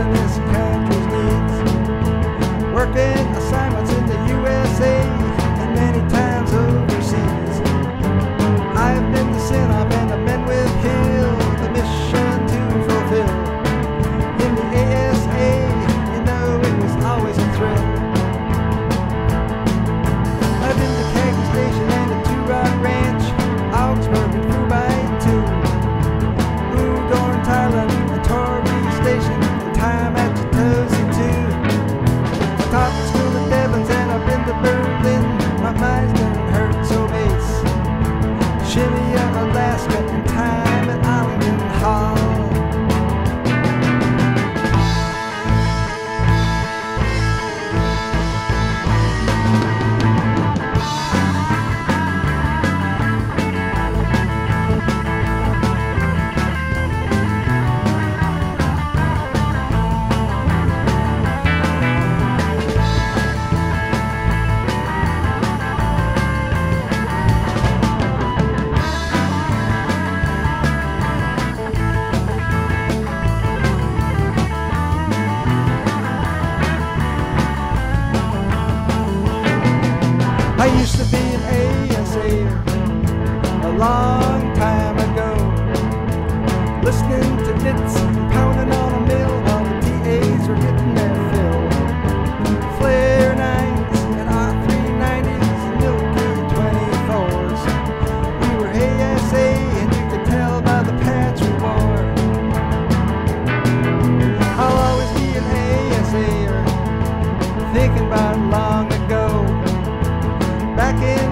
serving I used to be an ASA a long time ago, listening to nits and pounding on a mill while the TAs were getting their fill. Flare nines and R390s and Milky 24s. We were ASA and you could tell by the patch we wore. I'll always be an ASA thinking about long I can